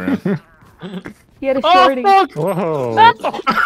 around. He had a oh, shorty. Oh, fuck! Whoa.